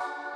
you